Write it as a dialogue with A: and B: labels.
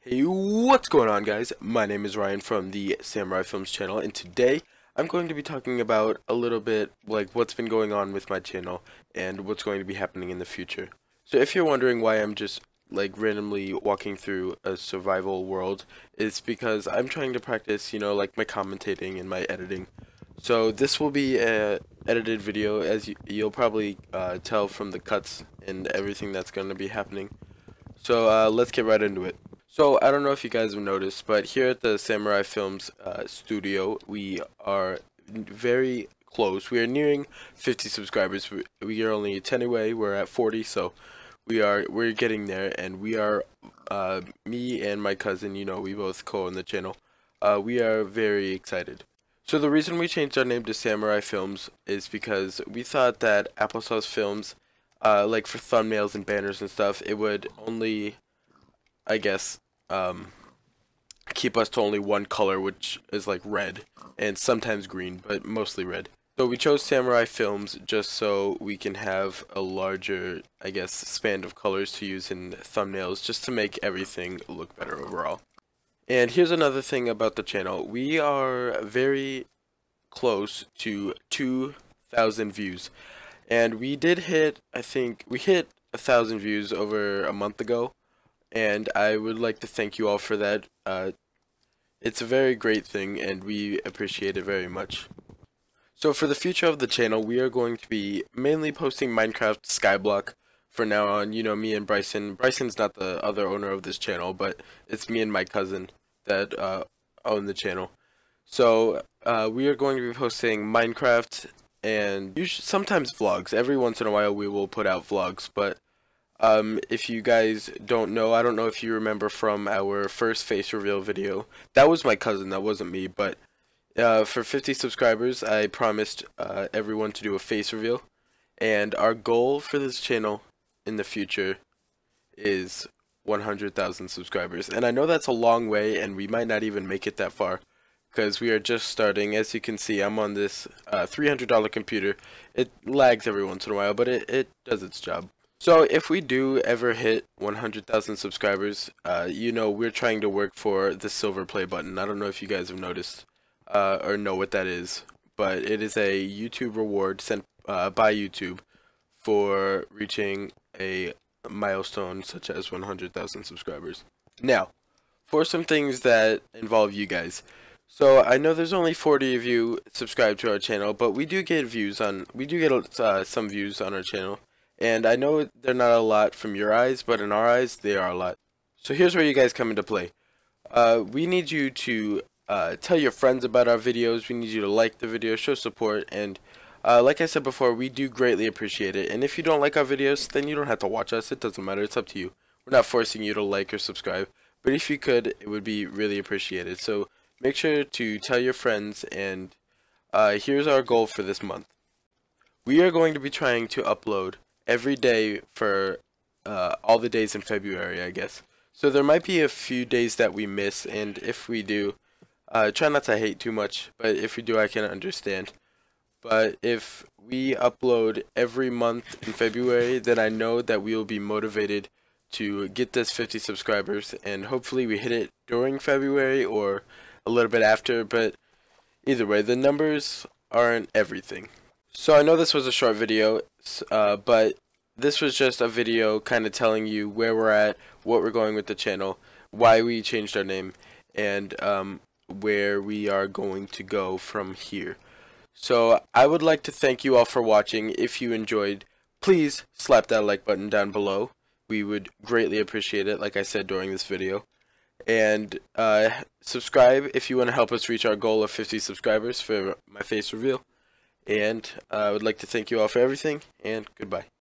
A: Hey, what's going on guys? My name is Ryan from the Samurai Films channel and today I'm going to be talking about a little bit like what's been going on with my channel and what's going to be happening in the future. So if you're wondering why I'm just like randomly walking through a survival world, it's because I'm trying to practice, you know, like my commentating and my editing. So this will be a edited video as you, you'll probably uh, tell from the cuts and everything that's going to be happening. So uh, let's get right into it. So I don't know if you guys have noticed, but here at the Samurai Films uh, studio, we are very close. We are nearing 50 subscribers. We are only 10 away. We're at 40, so we are we're getting there. And we are, uh, me and my cousin, you know, we both co-own the channel. Uh, we are very excited. So the reason we changed our name to Samurai Films is because we thought that Applesauce Films, uh, like for thumbnails and banners and stuff, it would only I guess, um, keep us to only one color, which is like red, and sometimes green, but mostly red. So we chose Samurai Films just so we can have a larger, I guess, span of colors to use in thumbnails, just to make everything look better overall. And here's another thing about the channel. We are very close to 2,000 views. And we did hit, I think, we hit a thousand views over a month ago and I would like to thank you all for that. Uh, it's a very great thing, and we appreciate it very much. So for the future of the channel, we are going to be mainly posting Minecraft Skyblock for now on. You know, me and Bryson. Bryson's not the other owner of this channel, but it's me and my cousin that uh, own the channel. So uh, we are going to be posting Minecraft and sometimes vlogs. Every once in a while we will put out vlogs, but um, if you guys don't know, I don't know if you remember from our first face reveal video. That was my cousin, that wasn't me, but uh, for 50 subscribers, I promised uh, everyone to do a face reveal. And our goal for this channel in the future is 100,000 subscribers. And I know that's a long way, and we might not even make it that far. Because we are just starting. As you can see, I'm on this uh, $300 computer. It lags every once in a while, but it, it does its job. So if we do ever hit 100,000 subscribers, uh, you know, we're trying to work for the silver play button. I don't know if you guys have noticed uh, or know what that is, but it is a YouTube reward sent uh, by YouTube for reaching a milestone such as 100,000 subscribers. Now, for some things that involve you guys. So I know there's only 40 of you subscribed to our channel, but we do get views on, we do get uh, some views on our channel. And I know they're not a lot from your eyes, but in our eyes, they are a lot. So here's where you guys come into play. Uh, we need you to uh, tell your friends about our videos. We need you to like the video, show support, and uh, like I said before, we do greatly appreciate it. And if you don't like our videos, then you don't have to watch us. It doesn't matter. It's up to you. We're not forcing you to like or subscribe. But if you could, it would be really appreciated. So make sure to tell your friends. And uh, here's our goal for this month. We are going to be trying to upload every day for uh, all the days in February, I guess. So there might be a few days that we miss, and if we do, uh, try not to hate too much, but if we do, I can understand. But if we upload every month in February, then I know that we will be motivated to get this 50 subscribers, and hopefully we hit it during February or a little bit after, but either way, the numbers aren't everything. So I know this was a short video, uh, but this was just a video kind of telling you where we're at, what we're going with the channel, why we changed our name, and um, where we are going to go from here. So I would like to thank you all for watching. If you enjoyed, please slap that like button down below. We would greatly appreciate it, like I said during this video. And uh, subscribe if you want to help us reach our goal of 50 subscribers for my face reveal. And uh, I would like to thank you all for everything, and goodbye.